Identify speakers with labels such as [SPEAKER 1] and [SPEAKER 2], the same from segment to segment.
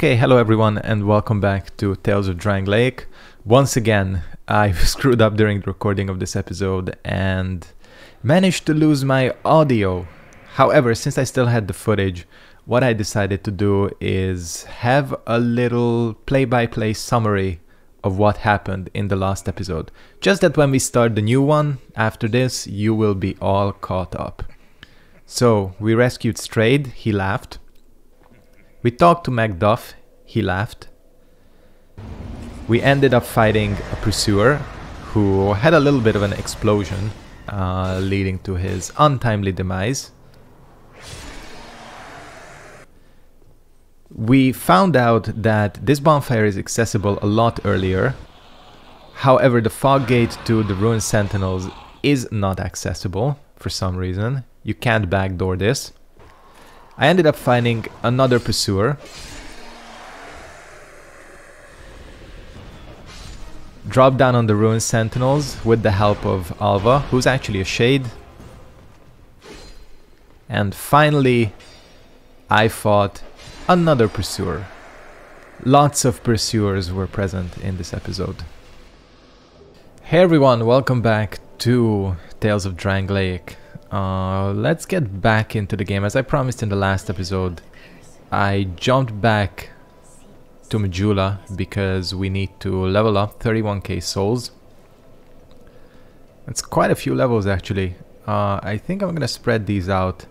[SPEAKER 1] Okay, hello everyone and welcome back to Tales of Drangleic. Once again, I screwed up during the recording of this episode and managed to lose my audio. However, since I still had the footage, what I decided to do is have a little play-by-play summary of what happened in the last episode. Just that when we start the new one, after this, you will be all caught up. So, we rescued Straid, he laughed. We talked to McDuff, he laughed. We ended up fighting a pursuer who had a little bit of an explosion, uh, leading to his untimely demise. We found out that this bonfire is accessible a lot earlier. However, the fog gate to the ruined sentinels is not accessible for some reason. You can't backdoor this. I ended up finding another pursuer. Dropped down on the ruined sentinels with the help of Alva, who's actually a shade. And finally, I fought another pursuer. Lots of pursuers were present in this episode. Hey everyone, welcome back to Tales of Drangleic. Uh, let's get back into the game. As I promised in the last episode, I jumped back to Majula because we need to level up 31k souls. It's quite a few levels actually. Uh, I think I'm gonna spread these out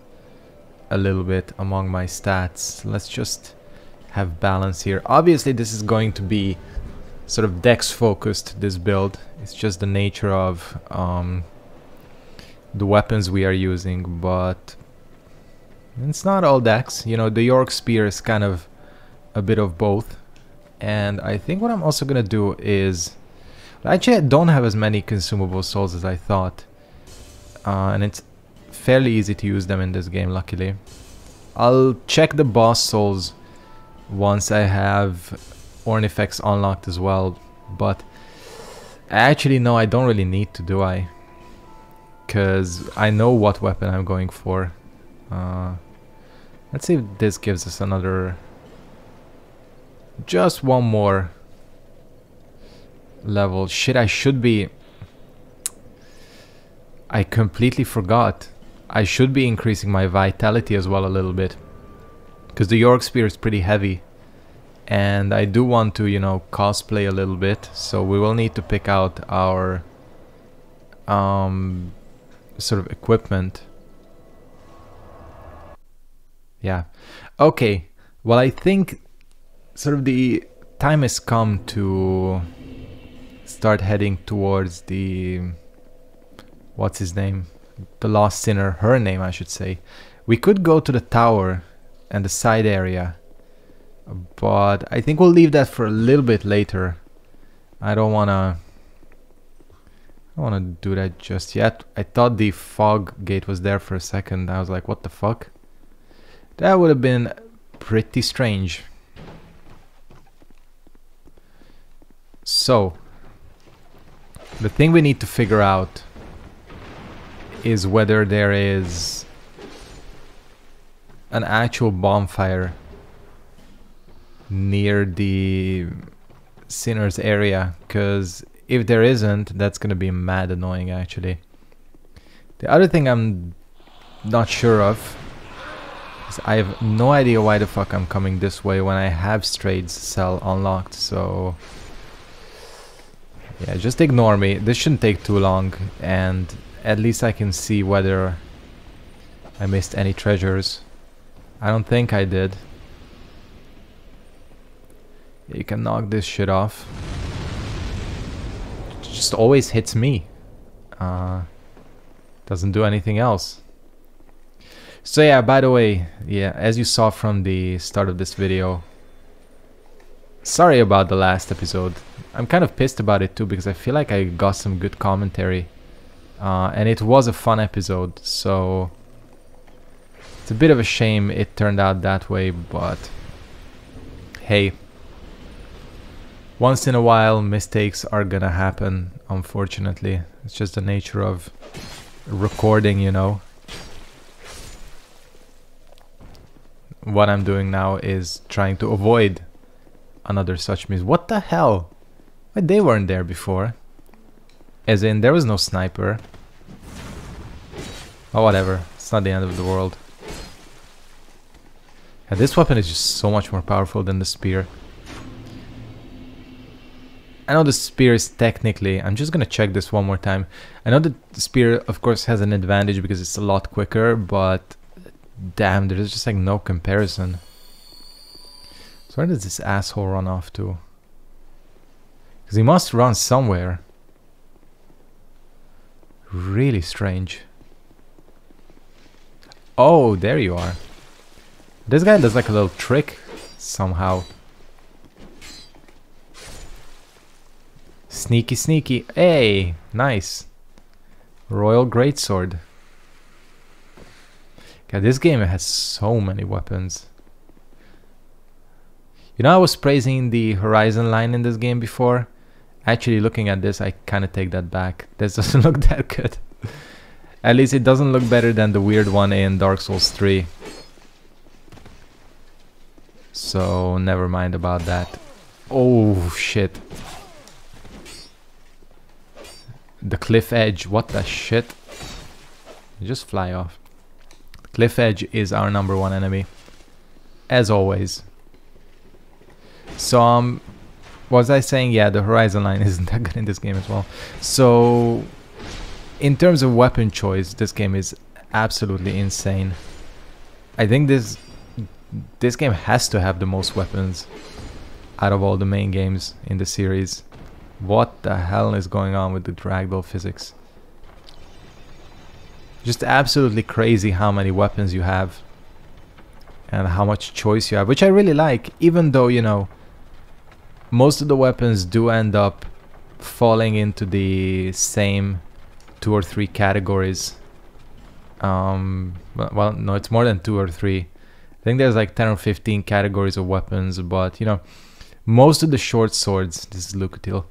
[SPEAKER 1] a little bit among my stats. Let's just have balance here. Obviously this is going to be sort of dex focused this build. It's just the nature of um, the weapons we are using, but it's not all dex. You know, the Yorgh's Spear is kind of a bit of both. And I think what I'm also gonna do is... Actually, I don't have as many consumable souls as I thought. Uh, and it's fairly easy to use them in this game, luckily. I'll check the boss souls once I have Ornifex unlocked as well, but actually no, I don't really need to, do I? Because I know what weapon I'm going for. Uh, let's see if this gives us another... Just one more level. Shit, I should be... I completely forgot. I should be increasing my vitality as well a little bit. Because the Yorgh's Spear is pretty heavy. And I do want to, you know, cosplay a little bit. So we will need to pick out our um, sort of equipment. Yeah. Okay. Well, I think sort of the time has come to start heading towards the what's his name the lost sinner her name i should say we could go to the tower and the side area but i think we'll leave that for a little bit later i don't want to I don't want to do that just yet. I thought the fog gate was there for a second. I was like, what the fuck? That would have been pretty strange. So, the thing we need to figure out is whether there is an actual bonfire near the sinner's area because if there isn't, that's gonna be mad annoying actually. The other thing I'm not sure of is I have no idea why the fuck I'm coming this way when I have Straid's cell unlocked, so... Yeah, just ignore me. This shouldn't take too long, and at least I can see whether I missed any treasures. I don't think I did. You can knock this shit off just always hits me. Uh, doesn't do anything else. So yeah, by the way, yeah, as you saw from the start of this video, sorry about the last episode. I'm kind of pissed about it too because I feel like I got some good commentary. Uh, and it was a fun episode, so it's a bit of a shame it turned out that way, but hey, once in a while mistakes are gonna happen unfortunately it's just the nature of recording you know what I'm doing now is trying to avoid another such miss. What the hell? Why they weren't there before? As in, there was no sniper. Oh, whatever. It's not the end of the world. Yeah, this weapon is just so much more powerful than the spear. I know the spear is technically, I'm just gonna check this one more time. I know the spear of course has an advantage because it's a lot quicker, but damn, there's just like no comparison. So where does this asshole run off to? Because he must run somewhere. Really strange. Oh, there you are. This guy does like a little trick somehow. Sneaky, sneaky. Hey, nice. Royal Greatsword. God, this game has so many weapons. You know, I was praising the Horizon line in this game before. Actually, looking at this, I kind of take that back. This doesn't look that good. at least it doesn't look better than the weird one in Dark Souls 3. So, never mind about that. Oh, shit. The cliff edge, what the shit? Just fly off. Cliff edge is our number one enemy. As always. So, um, was I saying, yeah, the horizon line isn't that good in this game as well. So, in terms of weapon choice, this game is absolutely insane. I think this this game has to have the most weapons out of all the main games in the series. What the hell is going on with the ragdoll physics? Just absolutely crazy how many weapons you have and how much choice you have, which I really like, even though, you know, most of the weapons do end up falling into the same two or three categories. Um, well, no, it's more than two or three. I think there's like 10 or 15 categories of weapons, but you know, most of the short swords, this is Lucatiel,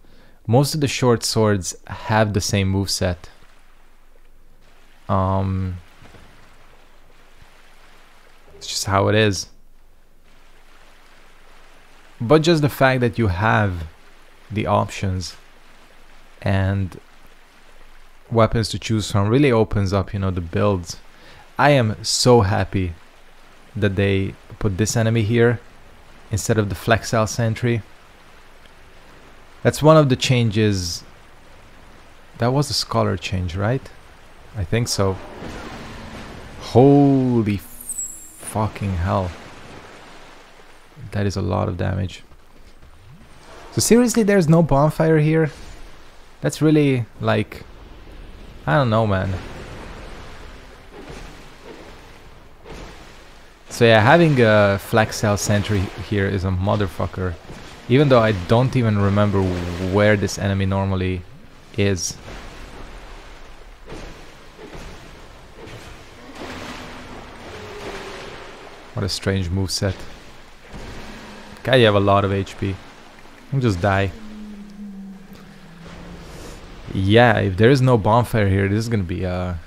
[SPEAKER 1] most of the short swords have the same move set. Um, it's just how it is. But just the fact that you have the options and weapons to choose from really opens up, you know, the builds. I am so happy that they put this enemy here instead of the Flexile Sentry. That's one of the changes. That was a scholar change, right? I think so. Holy fucking hell. That is a lot of damage. So seriously, there's no bonfire here? That's really, like... I don't know, man. So yeah, having a Flexile Sentry here is a motherfucker. Even though I don't even remember where this enemy normally is. What a strange move set. Guy, you have a lot of HP. You just die. Yeah, if there is no bonfire here, this is gonna be a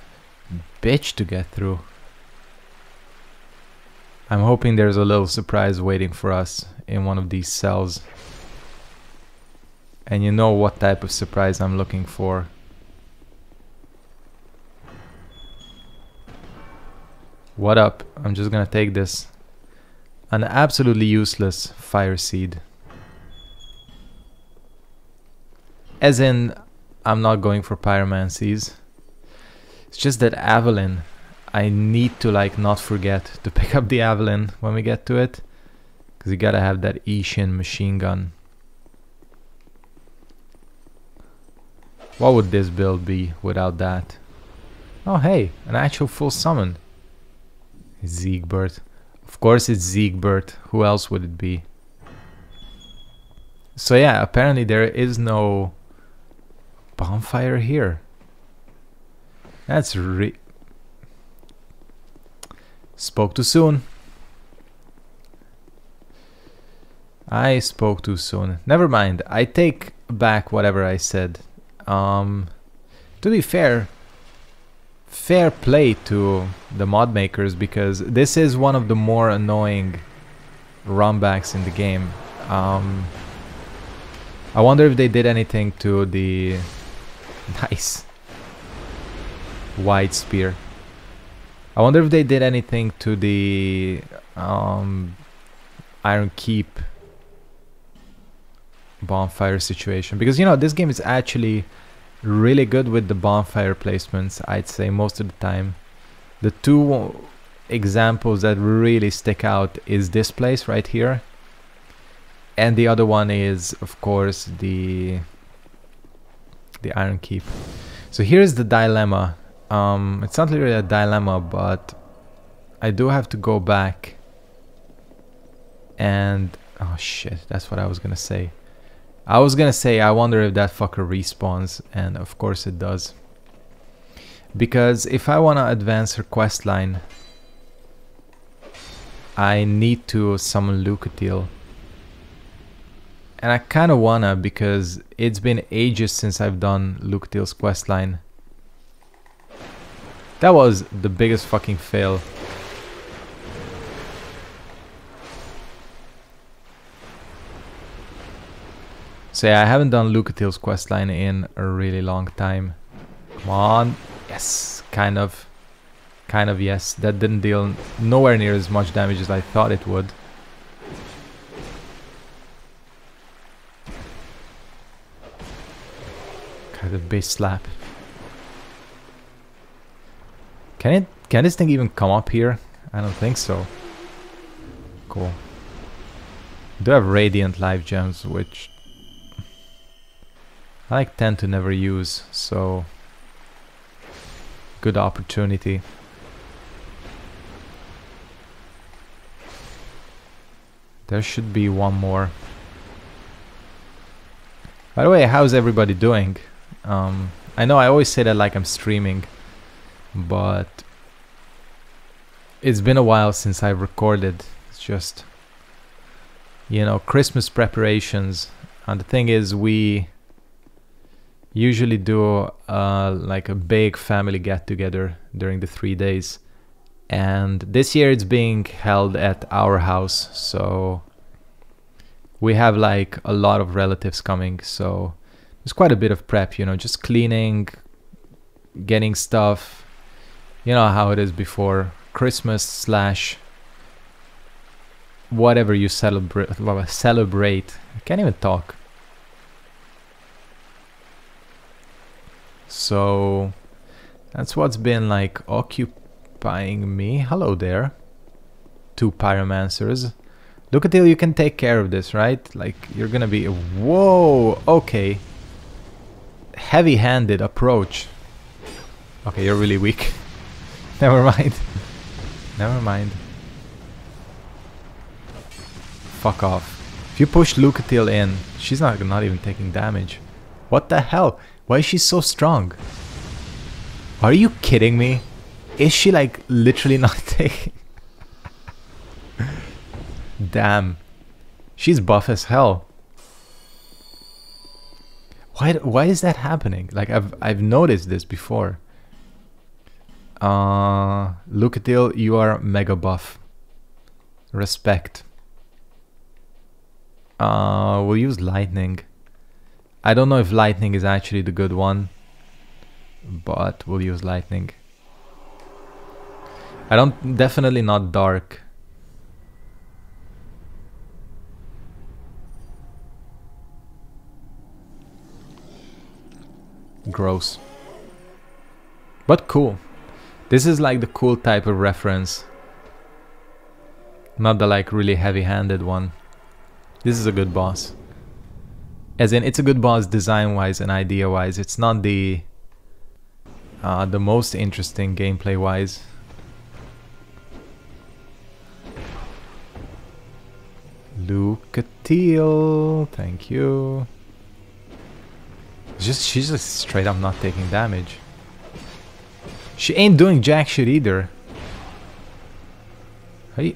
[SPEAKER 1] bitch to get through. I'm hoping there's a little surprise waiting for us in one of these cells. And you know what type of surprise I'm looking for. What up? I'm just gonna take this. An absolutely useless fire seed. As in, I'm not going for pyromancies. It's just that Avelyn, I need to like not forget to pick up the Avelyn when we get to it. Because you gotta have that Isshin machine gun. What would this build be without that? Oh hey, an actual full summon. Siegbert. Of course it's Siegbert. Who else would it be? So yeah, apparently there is no bonfire here. That's re... Spoke too soon. I spoke too soon. Never mind. I take back whatever I said. Um, to be fair, fair play to the mod makers because this is one of the more annoying runbacks in the game. Um, I wonder if they did anything to the... Nice. Wide spear. I wonder if they did anything to the um, Iron Keep bonfire situation. Because, you know, this game is actually really good with the bonfire placements, I'd say, most of the time. The two examples that really stick out is this place right here. And the other one is, of course, the the Iron Keep. So here's the dilemma. Um, it's not really a dilemma, but I do have to go back and... Oh shit, that's what I was gonna say. I was gonna say, I wonder if that fucker respawns, and of course it does. Because if I wanna advance her quest line, I need to summon Lucatiel. And I kinda wanna because it's been ages since I've done Lucatiel's questline. That was the biggest fucking fail. So yeah, I haven't done Lucatiel's questline in a really long time. Come on. Yes, kind of. Kind of, yes. That didn't deal nowhere near as much damage as I thought it would. Kind of base slap. Can it? Can this thing even come up here? I don't think so. Cool. do have radiant life gems, which I like tend to never use, so good opportunity. There should be one more. By the way, how's everybody doing? Um, I know I always say that like I'm streaming, but it's been a while since I've recorded. It's just, you know, Christmas preparations. And the thing is, we usually do uh, like a big family get together during the three days and this year it's being held at our house so we have like a lot of relatives coming so there's quite a bit of prep you know just cleaning getting stuff you know how it is before christmas slash whatever you celebrate celebrate i can't even talk So that's what's been like occupying me. Hello there. Two pyromancers. Look until you can take care of this, right? Like you're gonna be whoa okay. Heavy handed approach. Okay, you're really weak. Never mind. Never mind. Fuck off. If you push Lucatiel in, she's not not even taking damage. What the hell? Why is she so strong? Are you kidding me? Is she like literally not taking... Damn. She's buff as hell. Why why is that happening? Like I've I've noticed this before. Uh Lucatiel, you are mega buff. Respect. Uh we'll use lightning. I don't know if lightning is actually the good one, but we'll use lightning. I don't, definitely not dark. Gross. But cool. This is like the cool type of reference. Not the like really heavy-handed one. This is a good boss. As in, it's a good boss design-wise and idea-wise. It's not the uh, the most interesting gameplay-wise. Lucatiel, thank you. Just she's just straight up not taking damage. She ain't doing jack shit either. Hey,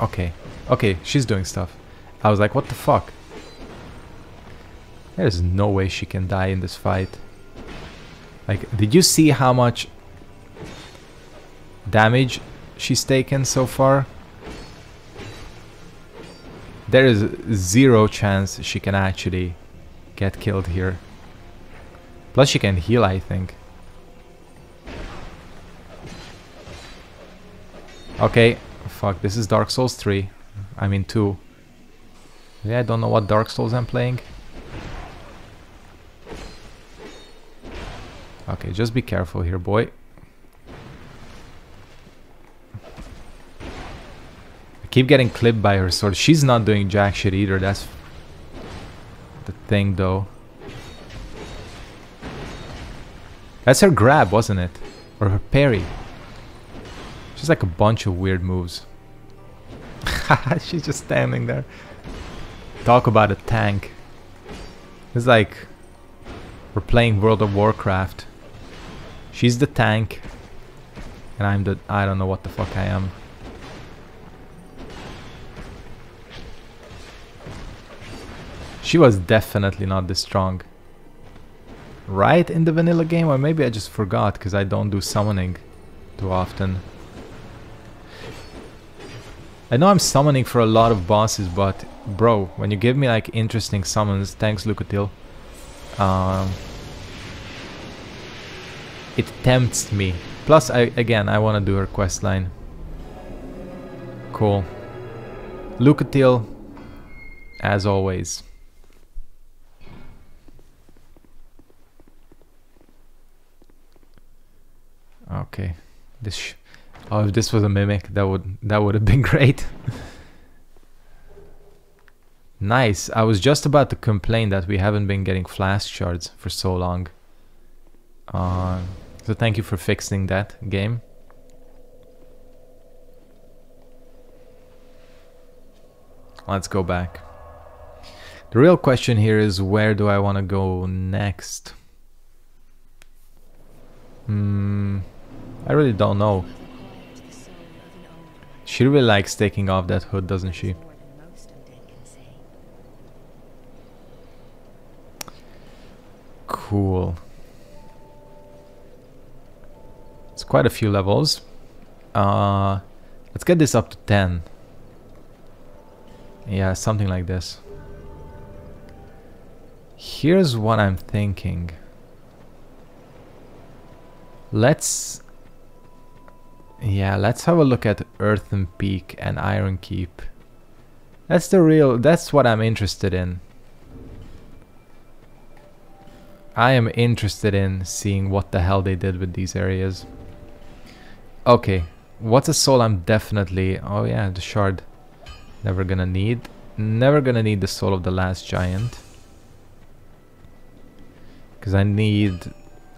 [SPEAKER 1] okay, okay, she's doing stuff. I was like, what the fuck? There's no way she can die in this fight. Like, did you see how much damage she's taken so far? There is zero chance she can actually get killed here. Plus she can heal, I think. Okay, fuck, this is Dark Souls 3. I mean 2. Yeah, I don't know what Dark Souls I'm playing. Okay, just be careful here, boy. I keep getting clipped by her sword. She's not doing jack shit either, that's the thing though. That's her grab, wasn't it? Or her parry. She's like a bunch of weird moves. She's just standing there. Talk about a tank. It's like we're playing World of Warcraft. She's the tank. And I'm the... I don't know what the fuck I am. She was definitely not this strong. Right in the vanilla game? Or maybe I just forgot because I don't do summoning too often. I know I'm summoning for a lot of bosses, but bro, when you give me like interesting summons, thanks Lucatiel, um, it tempts me. Plus, I again, I want to do her quest line. Cool. Lucatiel, as always. Okay, this. Oh, if this was a mimic, that would that would have been great. nice. I was just about to complain that we haven't been getting flask shards for so long. Uh, so thank you for fixing that game. Let's go back. The real question here is where do I want to go next? Hmm, I really don't know. She really likes taking off that hood, doesn't she? Cool. It's quite a few levels. Uh, let's get this up to 10. Yeah, something like this. Here's what I'm thinking. Let's... Yeah, let's have a look at Earthen Peak and Iron Keep. That's the real... That's what I'm interested in. I am interested in seeing what the hell they did with these areas. Okay, what's a soul I'm definitely... Oh yeah, the shard. Never gonna need. Never gonna need the soul of the last giant. Because I need...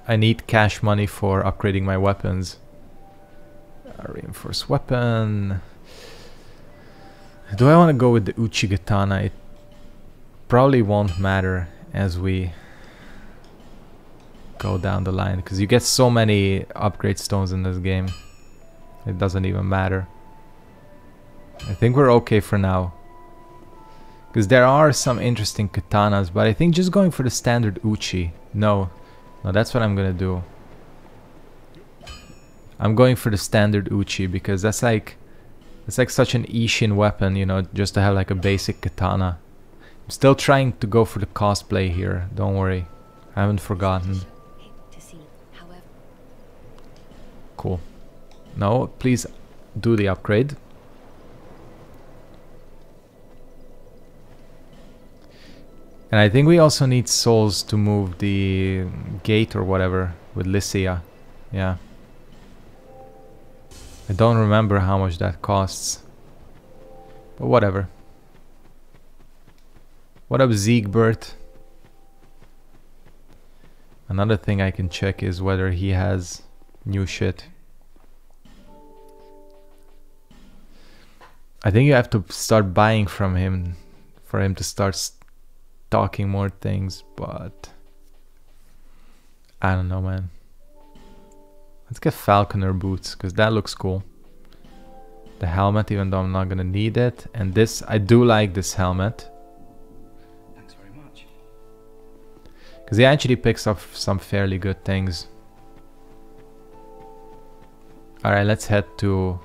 [SPEAKER 1] I need cash money for upgrading my weapons. Reinforced weapon. Do I want to go with the Uchigatana? It probably won't matter as we go down the line because you get so many upgrade stones in this game. It doesn't even matter. I think we're okay for now. Because there are some interesting katanas, but I think just going for the standard Uchi. No, no, that's what I'm gonna do. I'm going for the standard Uchi because that's like, it's like such an Isshin weapon, you know, just to have like a basic katana. I'm still trying to go for the cosplay here, don't worry. I haven't forgotten. Cool. No, please do the upgrade. And I think we also need souls to move the gate or whatever with Licia. Yeah. I don't remember how much that costs. But whatever. What up Ziegbert? Another thing I can check is whether he has new shit. I think you have to start buying from him for him to start talking more things, but I don't know, man. Let's get Falconer boots because that looks cool. The helmet, even though I'm not gonna need it, and this I do like this helmet.
[SPEAKER 2] Thanks very much.
[SPEAKER 1] Because he actually picks up some fairly good things. Alright, let's head to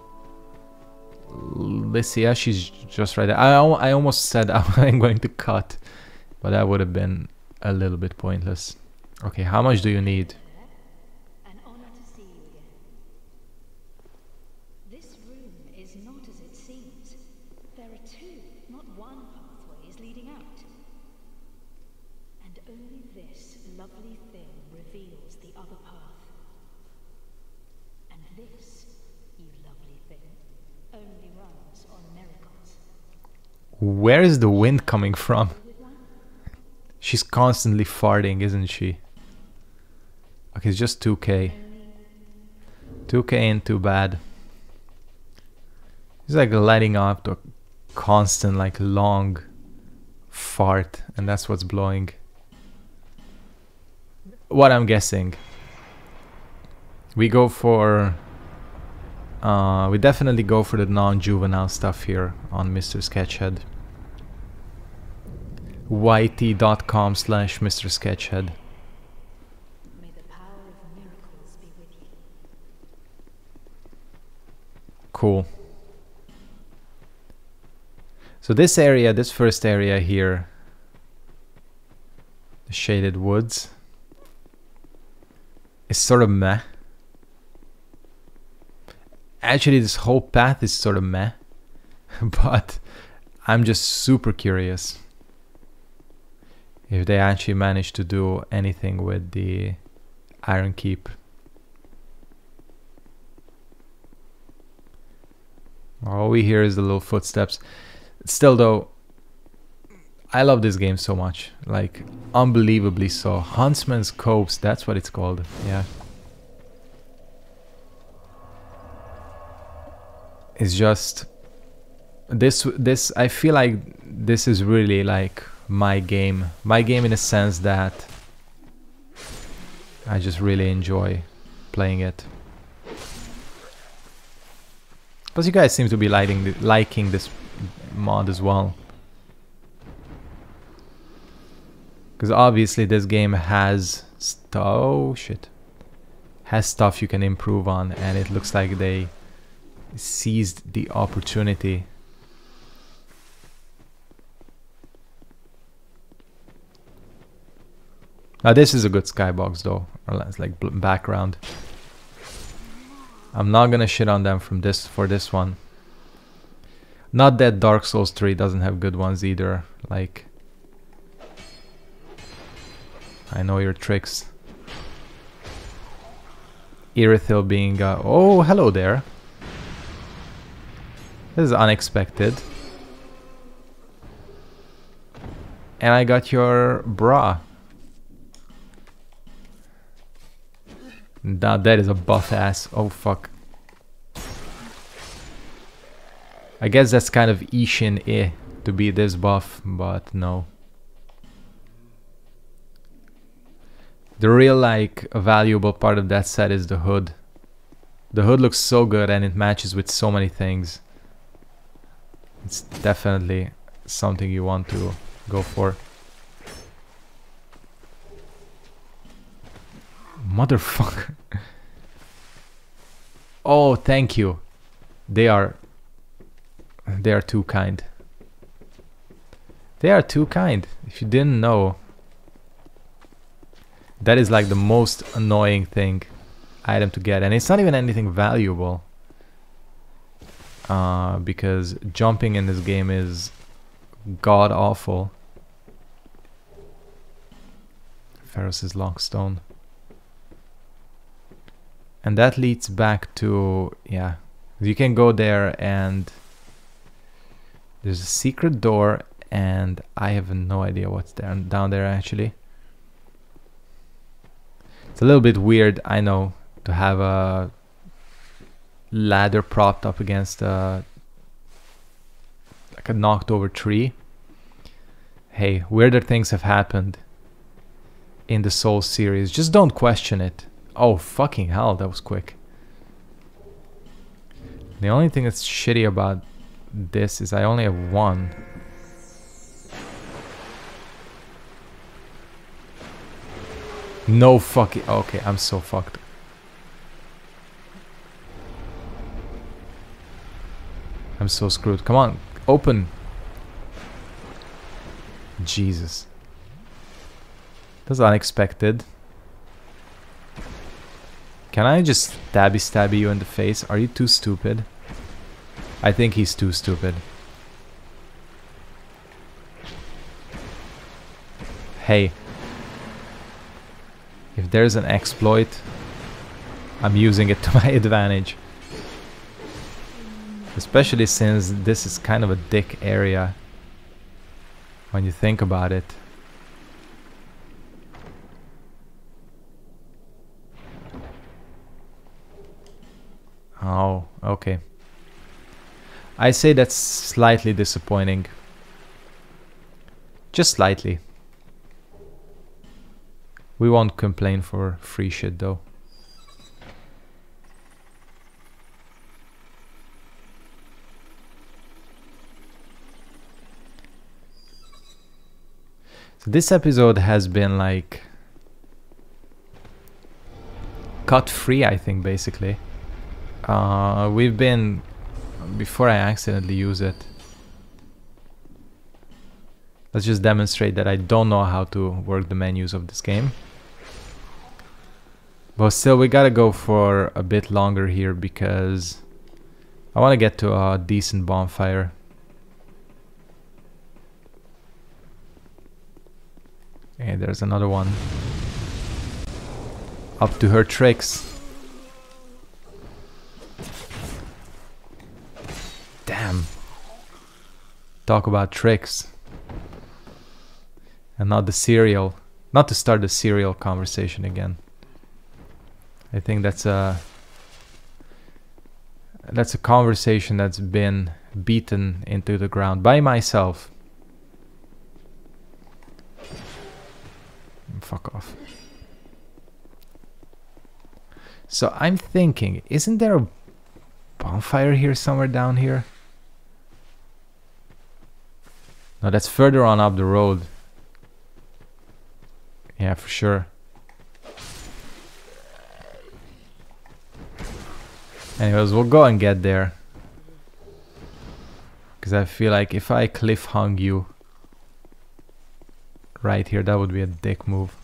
[SPEAKER 1] Licia, she's just right there. I, I almost said I'm going to cut, but that would have been a little bit pointless. Okay, how much do you need?
[SPEAKER 3] An honor to see you again. This room is not as it seems. There are two, not one pathways leading out. And only this lovely thing reveals the other path. And this, you lovely thing, only runs on miracles.
[SPEAKER 1] Where is the wind coming from? She's constantly farting, isn't she? Okay, it's just 2k. 2k ain't too bad. It's like letting out a constant, like long fart, and that's what's blowing. What I'm guessing. We go for. Uh, we definitely go for the non juvenile stuff here on Mr. Sketchead yt.com slash Mr. Sketchead.
[SPEAKER 3] May the power of miracles be with you.
[SPEAKER 1] Cool. So this area, this first area here, the shaded woods, is sort of meh. Actually, this whole path is sort of meh, but I'm just super curious if they actually manage to do anything with the Iron Keep. All we hear is the little footsteps. Still, though, I love this game so much. Like, unbelievably so. Huntsman's Copes, that's what it's called. Yeah. It's just. This, this, I feel like this is really like my game. My game in a sense that I just really enjoy playing it. Plus, you guys seem to be liking the, liking this mod as well. Because obviously this game has oh shit has stuff you can improve on, and it looks like they seized the opportunity. Now this is a good skybox though, like background. I'm not gonna shit on them from this for this one. Not that Dark Souls 3 doesn't have good ones either. Like I know your tricks. Irithyll being uh, oh hello there. This is unexpected. And I got your bra. Now that is a buff ass. Oh fuck. I guess that's kind of Isshin eh to be this buff, but no. The real like valuable part of that set is the hood. The hood looks so good and it matches with so many things. It's definitely something you want to go for. Motherfucker. oh, thank you. They are they are too kind. They are too kind. If you didn't know, that is like the most annoying thing item to get and it's not even anything valuable. Uh, because jumping in this game is god awful. Pharros's Lockstone. And that leads back to, yeah, you can go there and there's a secret door and I have no idea what's there down there actually. It's a little bit weird, I know, to have a ladder propped up against a like a knocked over tree. Hey, weirder things have happened in the Soul series. Just don't question it. Oh, fucking hell, that was quick. The only thing that's shitty about this is I only have one. No fucking... Okay, I'm so fucked. I'm so screwed. Come on, open. Jesus. That's unexpected. Can I just stabby stabby you in the face? Are you too stupid? I think he's too stupid. Hey. If there's an exploit, I'm using it to my advantage. Especially since this is kind of a dick area when you think about it. Oh, okay. I say that's slightly disappointing. Just slightly. We won't complain for free shit though. So this episode has been like cut free I think basically. Uh, we've been before I accidentally use it. Let's just demonstrate that I don't know how to work the menus of this game. But still, we gotta go for a bit longer here because I want to get to a decent bonfire. Okay, there's another one. Up to her tricks. Damn. Talk about tricks. And not the cereal. Not to start the cereal conversation again. I think that's a that's a conversation that's been beaten into the ground by myself. Fuck off. So I'm thinking, isn't there a bonfire here somewhere down here? No, that's further on up the road. Yeah, for sure. Anyways, we'll go and get there. Because I feel like if I cliff hung you right here, that would be a dick move.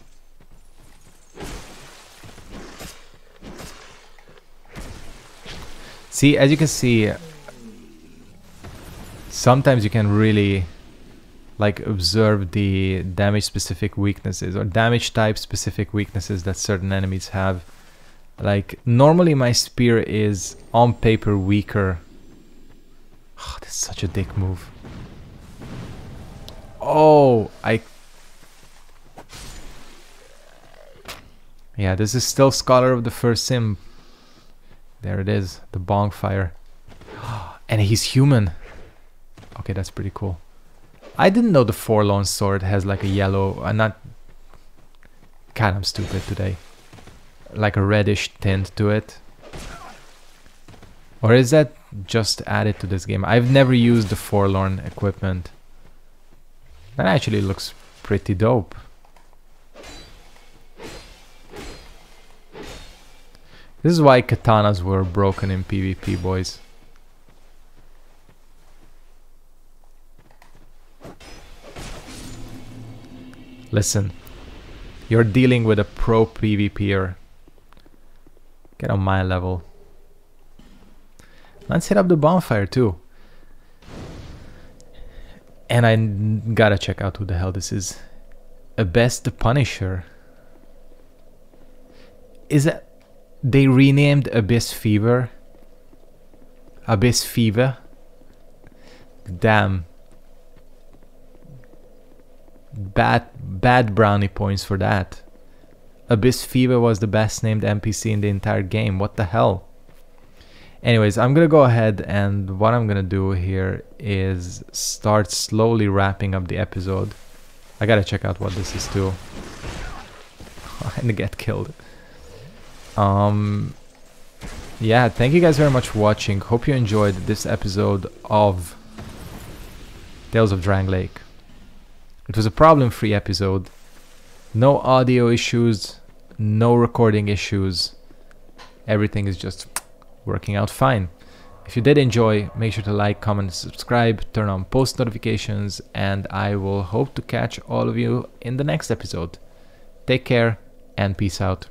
[SPEAKER 1] See, as you can see, sometimes you can really like observe the damage specific weaknesses or damage type specific weaknesses that certain enemies have. Like normally my spear is on paper weaker. Oh, that's such a dick move. Oh, I Yeah, this is still Scholar of the First Sin. There it is, the bonfire. And he's human. Okay, that's pretty cool. I didn't know the Forlorn Sword has like a yellow, uh, not... God, I'm stupid today. Like a reddish tint to it. Or is that just added to this game? I've never used the Forlorn equipment. That actually looks pretty dope. This is why katanas were broken in PvP, boys. Listen, you're dealing with a pro PvPer. Get on my level. Let's hit up the bonfire too. And I gotta check out who the hell this is. Abyss the Punisher. Is that they renamed Abyss Fever. Abyss Fever. Damn. Bad bad brownie points for that. Abyss Fever was the best named NPC in the entire game. What the hell? Anyways, I'm gonna go ahead and what I'm gonna do here is start slowly wrapping up the episode. I gotta check out what this is too. and get killed um yeah thank you guys very much for watching hope you enjoyed this episode of Tales of Drangleic it was a problem free episode no audio issues no recording issues everything is just working out fine If you did enjoy, make sure to like, comment, subscribe, turn on post notifications, and I will hope to catch all of you in the next episode. Take care and peace out.